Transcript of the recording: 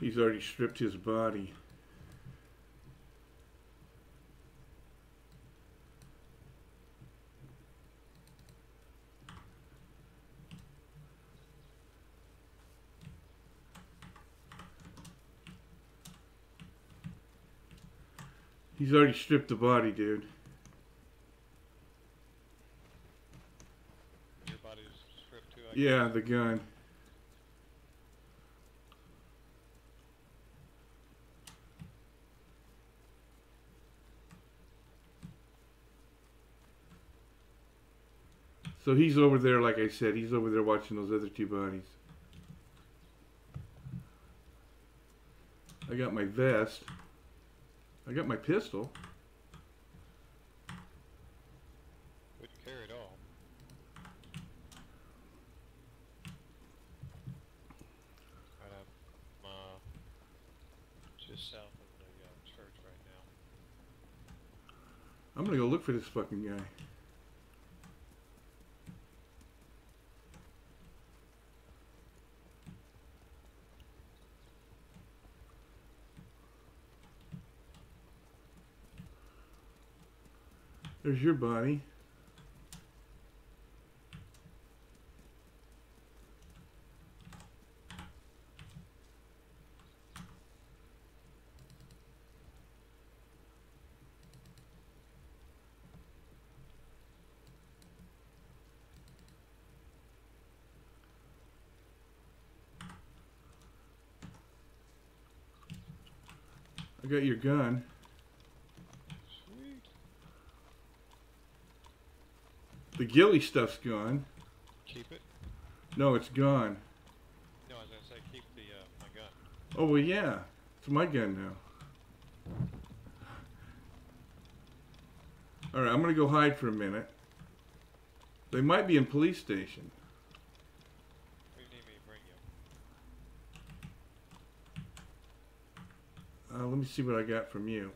He's already stripped his body. He's already stripped the body, dude. Your body's stripped too. I Yeah, the gun. So he's over there, like I said, he's over there watching those other two bodies. I got my vest. I got my pistol. Wouldn't care at all. Right up, uh, just south of the uh, church right now. I'm gonna go look for this fucking guy. There's your body. I got your gun. The ghillie stuff's gone. Keep it. No, it's gone. No, I was gonna say keep the uh, my gun. Oh well, yeah, it's my gun now. All right, I'm gonna go hide for a minute. They might be in police station. What do you need me to bring you? Uh, let me see what I got from you.